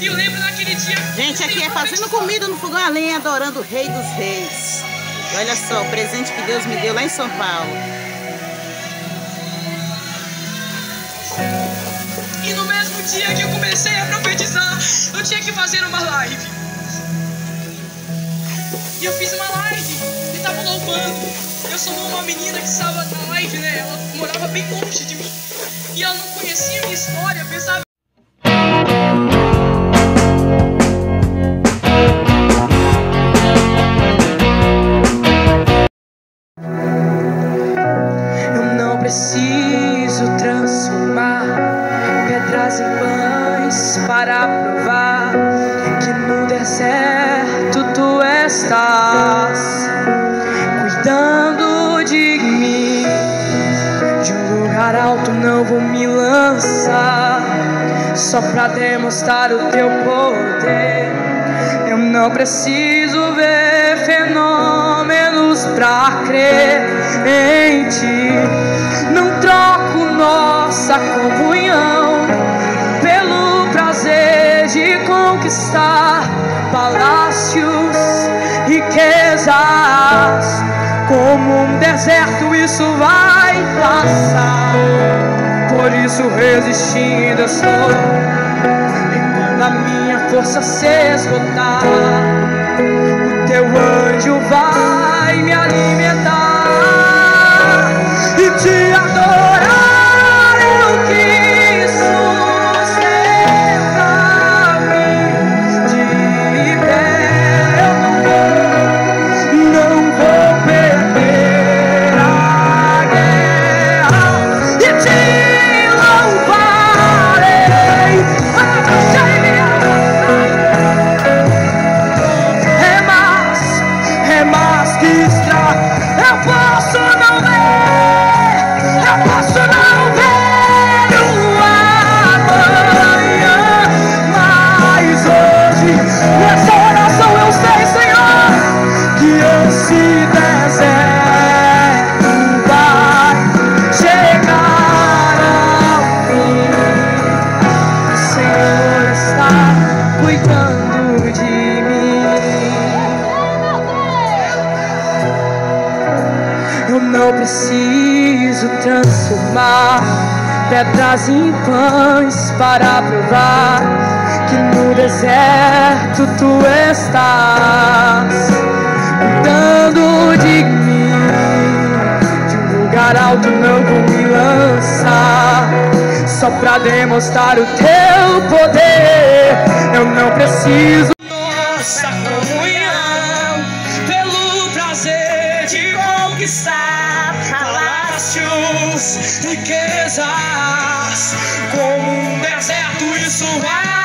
E eu lembro naquele dia. Gente, aqui é fazendo comida no fogão a lenha, adorando o Rei dos Reis. E olha só, o presente que Deus me deu lá em São Paulo. E no mesmo dia que eu comecei a profetizar, eu tinha que fazer uma live. E eu fiz uma live e tava louvando. Eu sou uma menina que estava na live, né? Ela morava bem longe de mim. E ela não conhecia a minha história, pensava. Em pães para provar que no deserto tu estás cuidando de mim. De um lugar alto não vou me lançar só pra demonstrar o teu poder. Eu não preciso ver fenômenos pra crer em ti. Não troco nossa comunhão conquistar palácios, riquezas. Como um deserto, isso vai passar. Por isso, resistindo estou. E quando a minha força se esgotar, nessa oração eu sei, Senhor, que esse deserto vai chegar ao fim. O Senhor está cuidando de mim. Eu não preciso transformar pedras em pães para provar que no deserto tu estás cuidando de mim. De um lugar alto não vou me lançar só pra demonstrar o teu poder. Eu não preciso. Nossa comunhão pelo prazer de conquistar palácios, riquezas. Como um deserto, isso vai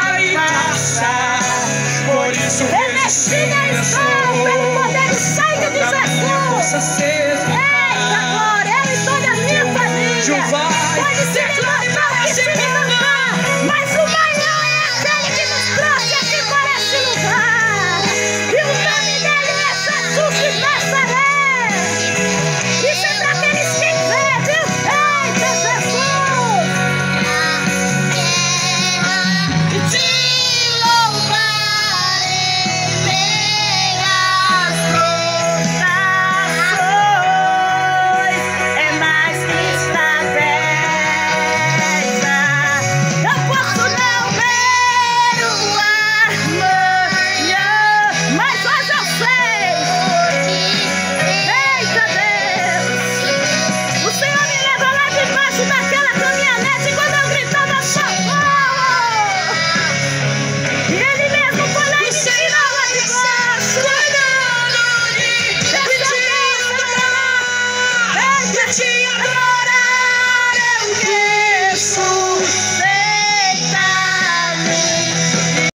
She